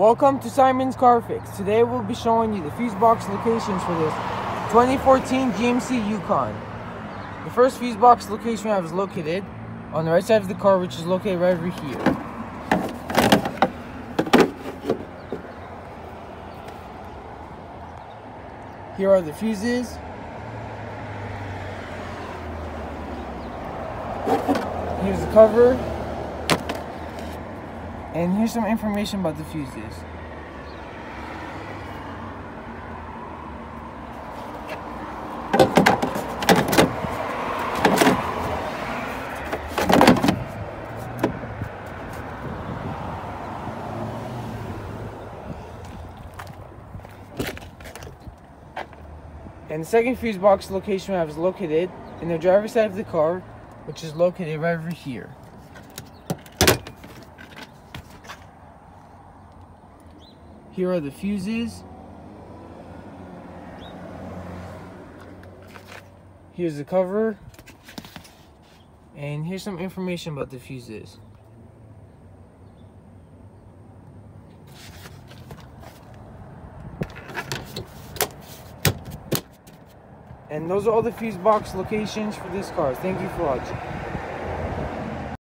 Welcome to Simon's Car Fix. Today we'll be showing you the fuse box locations for this 2014 GMC Yukon. The first fuse box location have is located on the right side of the car, which is located right over here. Here are the fuses. Here's the cover. And here's some information about the fuses. And the second fuse box location have is located in the driver's side of the car, which is located right over here. Here are the fuses. Here's the cover. And here's some information about the fuses. And those are all the fuse box locations for this car. Thank you for watching.